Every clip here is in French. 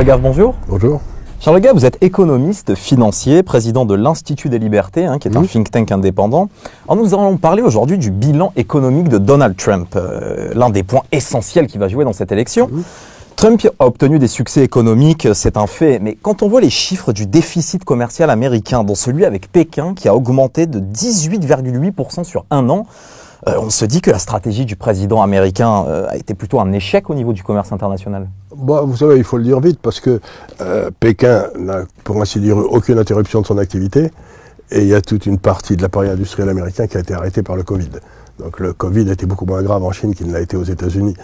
Charles Gave, bonjour. Bonjour. Charles Gave, vous êtes économiste, financier, président de l'Institut des libertés, hein, qui est un think tank indépendant. Alors nous allons parler aujourd'hui du bilan économique de Donald Trump, euh, l'un des points essentiels qui va jouer dans cette élection. Trump a obtenu des succès économiques, c'est un fait, mais quand on voit les chiffres du déficit commercial américain, dont celui avec Pékin qui a augmenté de 18,8% sur un an, euh, on se dit que la stratégie du président américain euh, a été plutôt un échec au niveau du commerce international? Bon, vous savez, il faut le dire vite parce que euh, Pékin n'a, pour ainsi dire, aucune interruption de son activité et il y a toute une partie de l'appareil industriel américain qui a été arrêtée par le Covid. Donc le Covid été beaucoup moins grave en Chine qu'il ne l'a été aux États-Unis.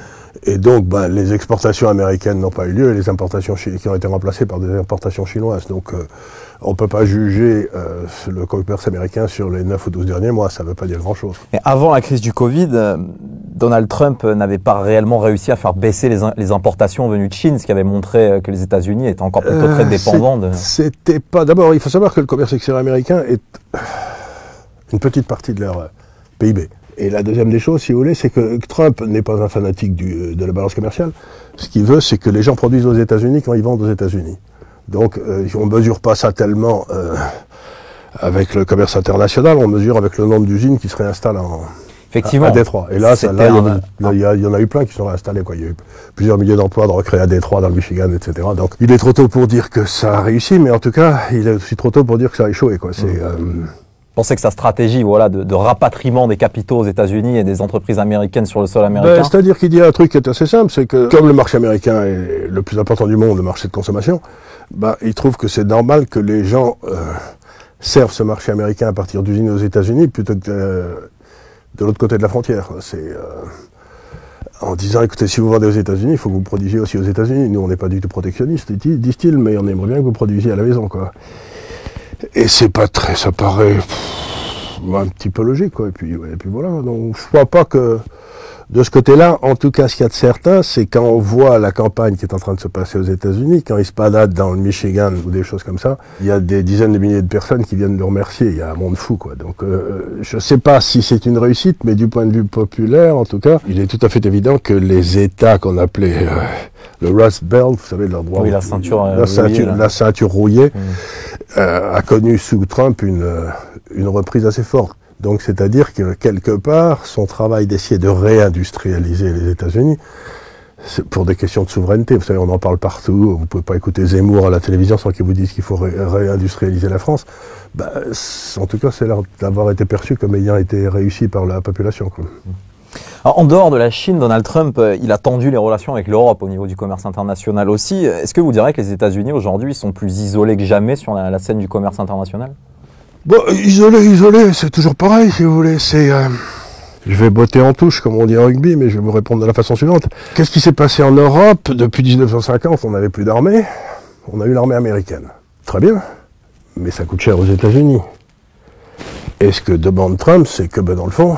Et donc ben, les exportations américaines n'ont pas eu lieu et les importations qui ont été remplacées par des importations chinoises. Donc euh, on ne peut pas juger euh, le commerce américain sur les 9 ou 12 derniers mois, ça ne veut pas dire grand-chose. Et avant la crise du Covid, euh, Donald Trump n'avait pas réellement réussi à faire baisser les, les, importations venues de Chine, ce qui avait montré que les États-Unis étaient encore plutôt très dépendants de... C'était pas... D'abord, il faut savoir que le commerce extérieur américain est une petite partie de leur PIB. Et la deuxième des choses, si vous voulez, c'est que Trump n'est pas un fanatique du, de la balance commerciale. Ce qu'il veut, c'est que les gens produisent aux États-Unis quand ils vendent aux États-Unis. Donc, euh, on ne mesure pas ça tellement euh, avec le commerce international, on mesure avec le nombre d'usines qui se réinstallent en, Effectivement. À, Détroit. Et là, ça, là il, y en a eu plein qui sont réinstallés. Quoi. Il y a eu plusieurs milliers d'emplois de recréer à Détroit, dans le Michigan, etc. Donc, il est trop tôt pour dire que ça a réussi, mais en tout cas, il est aussi trop tôt pour dire que ça a échoué. Quoi. C'est, mmh. euh, pensez que sa stratégie voilà, de, de rapatriement des capitaux aux États-Unis et des entreprises américaines sur le sol américain ben, C'est-à-dire qu'il dit un truc qui est assez simple, c'est que comme le marché américain est le plus important du monde, le marché de consommation, ben, il trouve que c'est normal que les gens euh, servent ce marché américain à partir d'usines aux États-Unis plutôt que euh, de l'autre côté de la frontière. C'est euh, en disant, écoutez, si vous vendez aux États-Unis, il faut que vous produisiez aussi aux États-Unis. Nous, on n'est pas du tout protectionnistes, disent-ils, mais on aimerait bien que vous produisiez à la maison, quoi. Et c'est pas très, ça paraît un petit peu logique, quoi. Et puis, et puis voilà. Donc, je crois pas que de ce côté-là, en tout cas, ce qu'il y a de certain, c'est quand on voit la campagne qui est en train de se passer aux États-Unis, quand il se baladent dans le Michigan ou des choses comme ça, il y a des dizaines de milliers de personnes qui viennent le remercier. Il y a un monde fou, quoi. Donc, euh, je sais pas si c'est une réussite, mais du point de vue populaire, en tout cas, il est tout à fait évident que les États qu'on appelait euh, le Rust Belt, vous savez, l'endroit oui, la ceinture, la, euh, ceinture, rouillée, la ceinture rouillée, mmh. Euh, a connu sous Trump une, une reprise assez forte. Donc, c'est-à-dire que quelque part, son travail d'essayer de réindustrialiser les États-Unis, pour des questions de souveraineté. Vous savez, on en parle partout. Vous pouvez pas écouter Zemmour à la télévision sans qu'il vous dise qu'il faut ré réindustrialiser la France. Bah, en tout cas, c'est l'air d'avoir été perçu comme ayant été réussi par la population. Quoi. Alors, en dehors de la Chine, Donald Trump, il a tendu les relations avec l'Europe au niveau du commerce international aussi. Est-ce que vous direz que les États-Unis aujourd'hui sont plus isolés que jamais sur la, la scène du commerce international? Bon, isolé, isolé, c'est toujours pareil, si vous voulez. C'est, euh, je vais botter en touche, comme on dit en rugby, mais je vais vous répondre de la façon suivante. Qu'est-ce qui s'est passé en Europe depuis 1950 On n'avait plus d'armée. On a eu l'armée américaine. Très bien, mais ça coûte cher aux États-Unis. Et ce que demande Trump, c'est que, ben, dans le fond,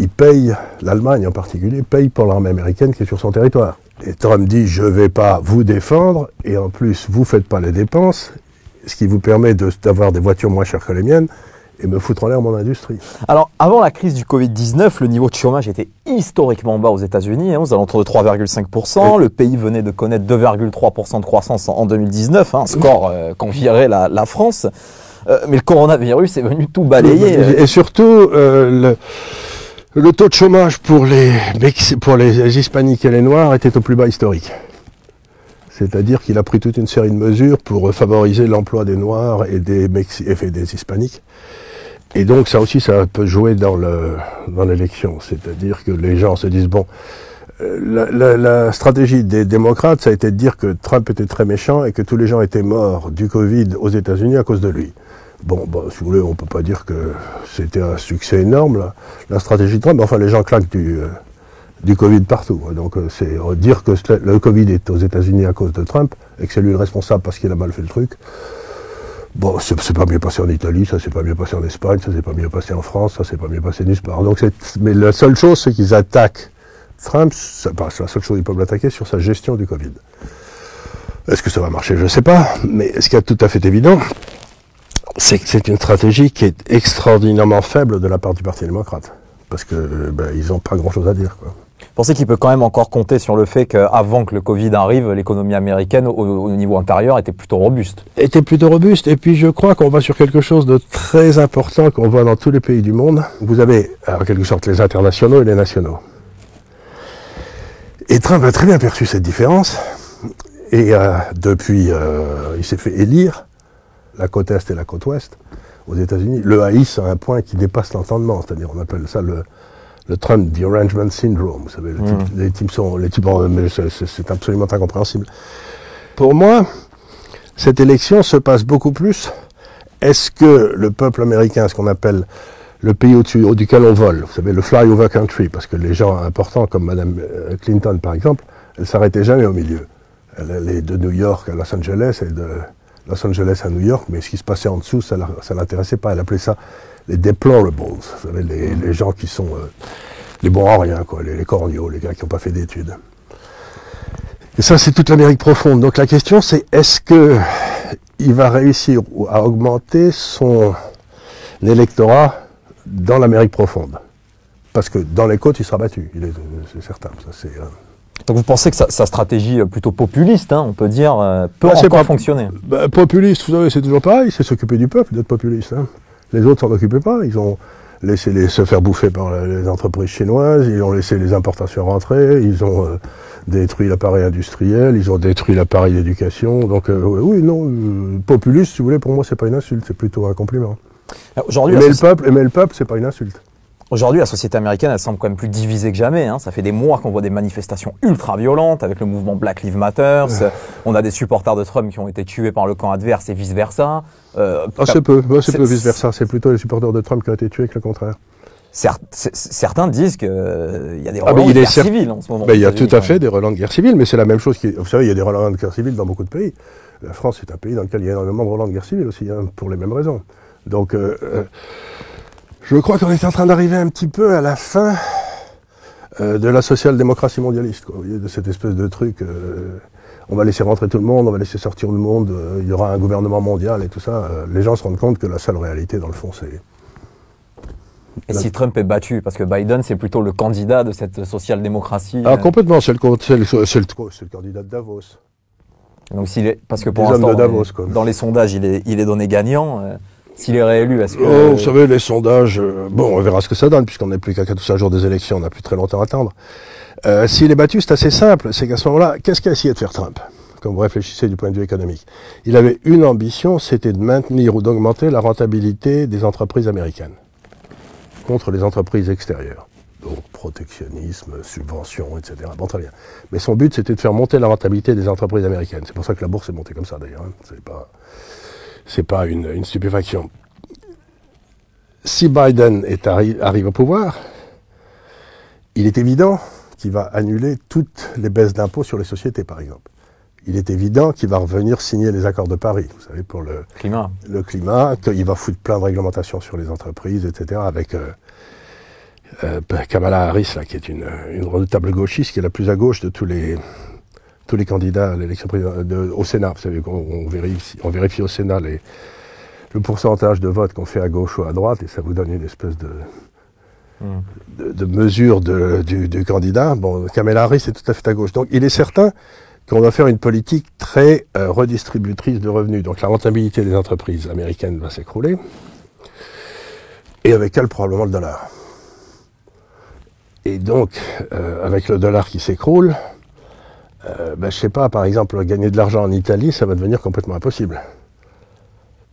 il paye, l'Allemagne en particulier, paye pour l'armée américaine qui est sur son territoire. Et Trump dit, je vais pas vous défendre, et en plus, vous faites pas les dépenses, ce qui vous permet d'avoir des voitures moins chères que les miennes et me foutre en l'air mon industrie. Alors, avant la crise du Covid-19, le niveau de chômage était historiquement bas aux États-Unis, hein, aux alentours de 3,5%. Le pays venait de connaître 2,3% de croissance en 2019, hein, score euh, qu'envierait la, la, France. Euh, mais le coronavirus est venu tout balayer. Et surtout, euh, le, le, taux de chômage pour les, hispaniques et les noirs était au plus bas historique. C'est-à-dire qu'il a pris toute une série de mesures pour favoriser l'emploi des Noirs et des, et Hispaniques. Et donc ça aussi, ça peut jouer dans l'élection. Dans C'est-à-dire que les gens se disent, bon, la, la, stratégie des démocrates, ça a été de dire que Trump était très méchant et que tous les gens étaient morts du Covid aux États-Unis à cause de lui. Bon, bah, si vous voulez, on peut pas dire que c'était un succès énorme, là, la stratégie de Trump. Enfin, les gens claquent du, euh, Covid partout. Donc euh, c'est euh, dire que le Covid est aux États-Unis à cause de Trump et que c'est lui le responsable parce qu'il a mal fait le truc. Bon, c'est pas mieux passé en Italie, ça s'est pas mieux passé en Espagne, ça s'est pas mieux passé en France, ça s'est pas mieux passé nulle part. Donc mais la seule chose, c'est qu'ils attaquent Trump, c'est la seule chose qu'ils peuvent l'attaquer sur sa gestion du Covid. Est-ce que ça va marcher? Je ne sais pas, mais ce qui est tout à fait évident, c'est une stratégie qui est extraordinairement faible de la part du Parti démocrate parce que ben, ils n'ont pas grand chose à dire. Quoi. Vous pensez qu'il peut quand même encore compter sur le fait qu'avant que le Covid arrive, l'économie américaine au, au, niveau intérieur était plutôt robuste Était plutôt robuste. Et puis je crois qu'on va sur quelque chose de très important qu'on voit dans tous les pays du monde. Vous avez en quelque sorte les internationaux et les nationaux. Et Trump a très bien perçu cette différence. Et euh, depuis, euh, il s'est fait élire la côte Est et la côte Ouest aux États-Unis. Le haïs à un point qui dépasse l'entendement. C'est-à-dire, on appelle ça le, le Trump The Arrangement Syndrome. Vous savez, le type, les types sont, les types, mais c'est absolument incompréhensible. Pour moi, cette élection se passe beaucoup plus. Est-ce que le peuple américain, ce qu'on appelle le pays au-dessus duquel on vole, vous savez, le flyover country, parce que les gens importants comme Madame euh, Clinton, par exemple, elle s'arrêtait jamais au milieu. Elle allait de New York à Los Angeles et de Los Angeles à New York, mais ce qui se passait en dessous, ça ne l'intéressait pas. Elle appelait ça les deplorables, vous savez, les, les gens qui sont euh, les bons à rien, quoi, les, les corneaux, les gars qui n'ont pas fait d'études. Et ça, c'est toute l'Amérique profonde. Donc la question, c'est est-ce que il va réussir à augmenter son électorat dans l'Amérique profonde? Parce que dans les côtes, il sera battu, c'est certain. Ça, euh, Donc vous pensez que sa, stratégie plutôt populiste, hein, on peut dire, euh, peut bah, encore pas, fonctionner bah, Populiste, vous savez, c'est toujours pareil, c'est s'occuper du peuple d'être populiste. Hein. Les autres s'en occupaient pas, ils ont laissé les, se faire bouffer par les entreprises chinoises, ils ont laissé les importations rentrer, ils ont euh, détruit l'appareil industriel, ils ont détruit l'appareil d'éducation. Donc oui, non, populiste, si vous voulez, pour moi, c'est pas une insulte, c'est plutôt un compliment. Aujourd'hui, aimer, le peuple, aimer le peuple, c'est pas une insulte. Aujourd'hui, la société américaine, elle semble quand même plus divisée que jamais. Hein. Ça fait des mois qu'on voit des manifestations ultra violentes avec le mouvement Black Lives Matter. On a des supporters de Trump qui ont été tués par le camp adverse et vice versa. Euh, ah, c'est peu, c'est peu vice versa. C'est plutôt les supporters de Trump qui ont été tués que le contraire. certains disent qu'il euh, y a des ah, relents de guerre civile en ce moment. il y a tout à fait des relents de guerre civile, mais c'est la même chose. Qui, vous savez, il y a des relents de guerre civile dans beaucoup de pays. La France est un pays dans lequel il y a énormément de relents de guerre civile aussi, hein, pour les mêmes raisons. Donc, euh, euh, je crois qu'on est en train d'arriver un petit peu à la fin euh, de la social-démocratie mondialiste, quoi, vous voyez, de cette espèce de truc. on va laisser rentrer tout le monde, on va laisser sortir le monde, il y aura un gouvernement mondial et tout ça. les gens se rendent compte que la seule réalité, dans le fond, c'est. Et si Trump est battu, parce que Biden, c'est plutôt le candidat de cette social-démocratie. Ah, complètement, c'est le, le, candidat de Davos. Donc s'il est, parce que pour l'instant, dans les sondages, il est, il est donné gagnant. S'il est réélu, est-ce que... Oh, vous savez, les sondages, euh, bon, on verra ce que ça donne, puisqu'on n'est plus qu'à 14 jours des élections, on n'a plus très longtemps à attendre. Euh, S'il est battu, c'est assez simple, c'est qu'à ce moment-là, qu'est-ce qu'a essayé de faire Trump Comme vous réfléchissez du point de vue économique? Il avait une ambition, c'était de maintenir ou d'augmenter la rentabilité des entreprises américaines contre les entreprises extérieures. Donc protectionnisme, subventions, etc. Bon, très bien. Mais son but, c'était de faire monter la rentabilité des entreprises américaines. C'est pour ça que la bourse est montée comme ça, d'ailleurs. Hein. C'est pas c'est pas une, stupéfaction. Si Biden est arrive au pouvoir, il est évident qu'il va annuler toutes les baisses d'impôts sur les sociétés, par exemple. Il est évident qu'il va revenir signer les accords de Paris, vous savez, pour le climat, le climat qu'il va foutre plein de réglementations sur les entreprises, etc., avec euh, euh, Kamala Harris, là, qui est une, une redoutable gauchiste, qui est la plus à gauche de tous les, tous les candidats à l'élection au Sénat. Vous savez, on, vérifie, on vérifie au Sénat les, le pourcentage de votes qu'on fait à gauche ou à droite, et ça vous donne une espèce de, hmm. de, mesure du, candidat. Bon, Kamala Harris est tout à fait à gauche. Donc il est certain qu'on va faire une politique très euh, redistributrice de revenus. Donc la rentabilité des entreprises américaines va s'écrouler. Et avec elle, probablement le dollar. Et donc, euh, avec le dollar qui s'écroule, euh, ben, je sais pas, par exemple, gagner de l'argent en Italie, ça va devenir complètement impossible.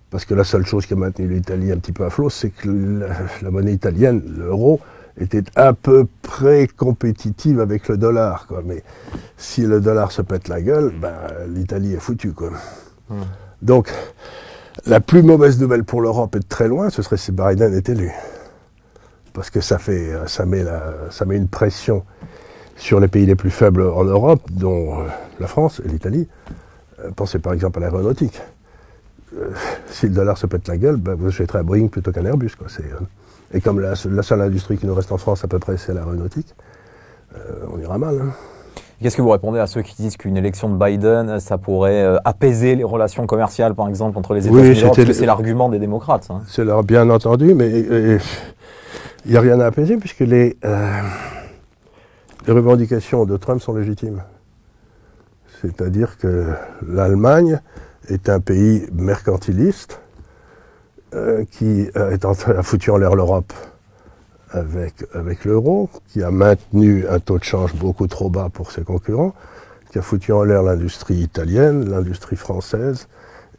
Parce que la seule chose qui a maintenu l'Italie un petit peu à flot, c'est que la, monnaie italienne, l'euro, était à peu près compétitive avec le dollar. Quoi. Mais si le dollar se pète la gueule, ben, l'Italie est foutue. Quoi. Hmm. Donc, la plus mauvaise nouvelle pour l'Europe est de très loin, ce serait si Biden est élu. Parce que ça, fait, ça, met, la, ça met une pression sur les pays les plus faibles en Europe, dont euh, la France et l'Italie. Euh, pensez par exemple à l'aéronautique. Euh, si le dollar se pète la gueule, ben, vous achèterez un Boeing plutôt qu'un Airbus. Quoi. et comme la, seule industrie qui nous reste en France à peu près, c'est l'aéronautique, on ira mal. Hein. Qu'est-ce que vous répondez à ceux qui disent qu'une élection de Biden, ça pourrait apaiser les relations commerciales, par exemple, entre les États-Unis Parce que c'est l'argument des démocrates. Hein. C'est leur bien entendu, mais il n'y a rien à apaiser puisque les, les revendications de Trump sont légitimes. C'est-à-dire que l'Allemagne est un pays mercantiliste euh, qui est en train, a foutu en l'air l'Europe avec, avec l'euro, qui a maintenu un taux de change beaucoup trop bas pour ses concurrents, qui a foutu en l'air l'industrie italienne, l'industrie française,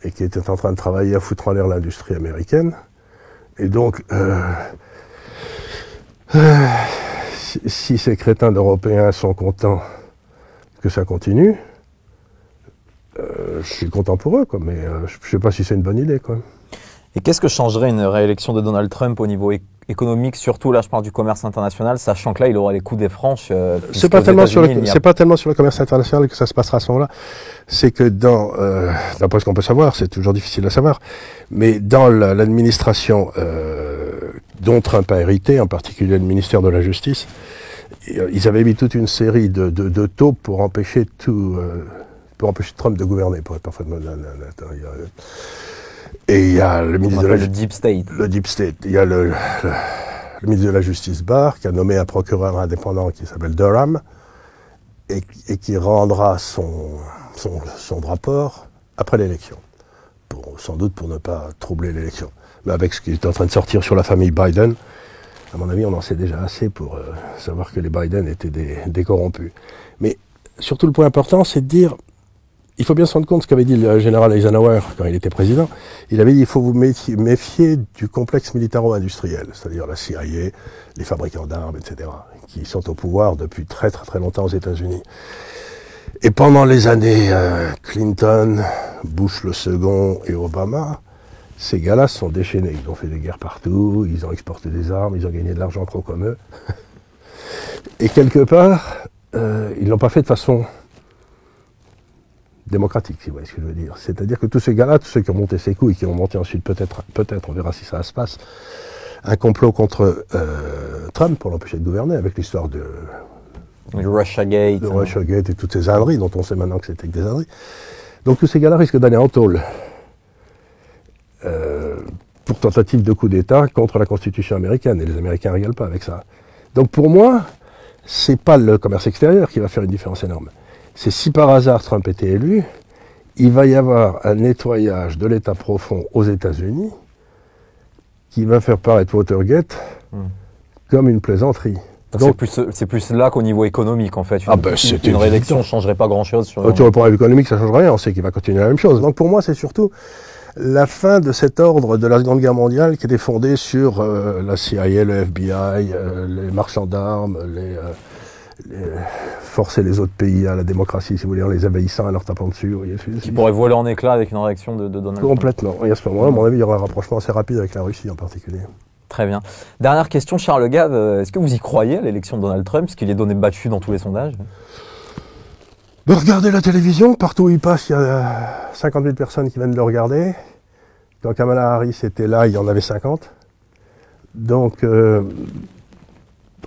et qui était en train de travailler à foutre en l'air l'industrie américaine. Et donc, euh, euh, si, si, ces crétins d'Européens sont contents que ça continue, euh, je suis content pour eux, quoi, mais euh, je ne sais pas si c'est une bonne idée. Quoi. Et qu'est-ce que changerait une réélection de Donald Trump au niveau économique, surtout là je parle du commerce international, sachant que là il aura les coups des franches. Euh, c'est pas tellement sur le, c'est pas tellement sur le commerce international que ça se passera à ce moment-là. C'est que dans, euh, d'après ce qu'on peut savoir, c'est toujours difficile à savoir, mais dans l'administration dont Trump a hérité, en particulier le ministère de la Justice, ils avaient mis toute une série de, de, de taux pour empêcher tout, euh, pour empêcher Trump de gouverner, pour être parfaitement. Et il y a le ministre de la le Deep State. Le Deep State. Il y a le, le, le, ministre de la Justice Barr qui a nommé un procureur indépendant qui s'appelle Durham et, et, qui rendra son, son, son rapport après l'élection. Sans doute pour ne pas troubler l'élection. Mais avec ce qui est en train de sortir sur la famille Biden, à mon avis, on en sait déjà assez pour euh, savoir que les Biden étaient des, des corrompus. Mais surtout, le point important, c'est de dire il faut bien se rendre compte de ce qu'avait dit le général Eisenhower quand il était président. Il avait dit il faut vous méfier du complexe militaro-industriel, c'est-à-dire la CIA, les fabricants d'armes, etc., qui sont au pouvoir depuis très très très longtemps aux États-Unis. Et pendant les années euh, Clinton, Bush le second et Obama, ces gars-là se sont déchaînés. Ils ont fait des guerres partout, ils ont exporté des armes, ils ont gagné de l'argent trop comme eux. Et quelque part, euh, ils l'ont pas fait de façon démocratique, si vous voyez ce que je veux dire. C'est-à-dire que tous ces gars-là, tous ceux qui ont monté ces coups et qui ont monté ensuite peut-être, peut-être, on verra si ça se passe, un complot contre euh, Trump pour l'empêcher de gouverner avec l'histoire de du Russiagate, de Russiagate et toutes ces âneries dont on sait maintenant que c'était que des âneries. Donc tous ces gars-là risquent d'aller en tôle pour tentative de coup d'État contre la Constitution américaine et les Américains ne rigolent pas avec ça. Donc pour moi, c'est pas le commerce extérieur qui va faire une différence énorme c'est si par hasard Trump était élu, il va y avoir un nettoyage de l'État profond aux États-Unis qui va faire paraître Watergate mmh. comme une plaisanterie. Donc c'est plus, plus, là qu'au niveau économique en fait. Une, ah ben, une, une réélection ne changerait pas grand-chose. Sur... Le point économique, ça ne change rien. On sait qu'il va continuer la même chose. Donc pour moi, c'est surtout la fin de cet ordre de la Seconde Guerre mondiale qui était fondé sur euh, la CIA, le FBI, euh, les marchands d'armes, les, euh, forcer les autres pays à la démocratie, si vous voulez, en les envahissant, en leur tapant dessus. Voyez, qui pourrait voler en éclat avec une réaction de, de Donald Complètement. Trump. Et à ce moment-là, à mon avis, il y aura un rapprochement assez rapide avec la Russie en particulier. Très bien. Dernière question, Charles Gave. Est-ce que vous y croyez à l'élection de Donald Trump, puisqu'il est donné battu dans tous les sondages? Ben, Regardez la télévision. Partout où il passe, il y a 50 000 personnes qui viennent le regarder. Quand Kamala Harris était là, il y en avait 50. Donc, euh,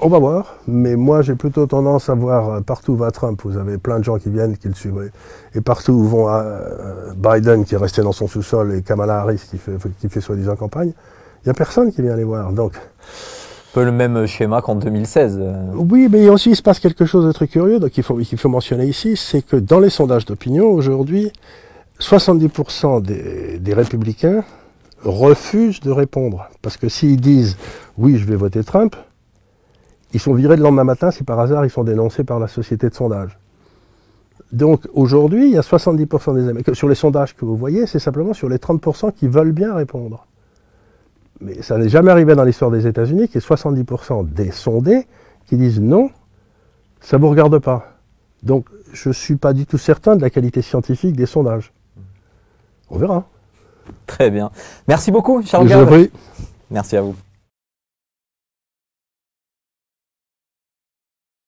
on va voir, mais moi j'ai plutôt tendance à voir euh, partout où va Trump, vous avez plein de gens qui viennent, qui le suivent, et partout où vont euh, Biden qui est resté dans son sous-sol et Kamala Harris qui fait, soi-disant campagne, il n'y a personne qui vient les voir. Donc, peu le même schéma qu'en 2016. Oui, mais aussi il se passe quelque chose de très curieux, donc il faut, il faut mentionner ici, c'est que dans les sondages d'opinion aujourd'hui, 70% des, des républicains refusent de répondre. Parce que s'ils disent oui, je vais voter Trump, ils sont virés le lendemain matin si par hasard ils sont dénoncés par la société de sondage. Donc aujourd'hui, il y a 70% des Américains. Sur les sondages que vous voyez, c'est simplement sur les 30% qui veulent bien répondre. Mais ça n'est jamais arrivé dans l'histoire des États-Unis qu'il y ait 70% des sondés qui disent non, ça ne vous regarde pas. Donc je ne suis pas du tout certain de la qualité scientifique des sondages. On verra. Très bien. Merci beaucoup, Charles. Merci à vous.